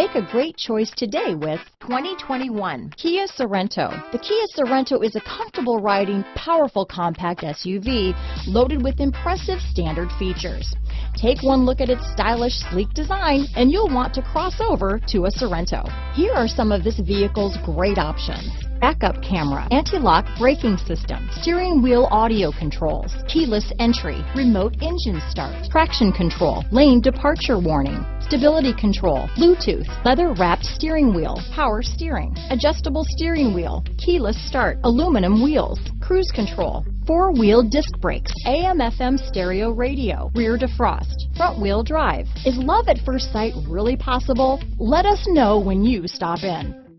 Make a great choice today with 2021 Kia Sorento. The Kia Sorento is a comfortable riding, powerful compact SUV loaded with impressive standard features. Take one look at its stylish, sleek design and you'll want to cross over to a Sorento. Here are some of this vehicle's great options backup camera, anti-lock braking system, steering wheel audio controls, keyless entry, remote engine start, traction control, lane departure warning, stability control, Bluetooth, leather wrapped steering wheel, power steering, adjustable steering wheel, keyless start, aluminum wheels, cruise control, four-wheel disc brakes, AM FM stereo radio, rear defrost, front wheel drive. Is love at first sight really possible? Let us know when you stop in.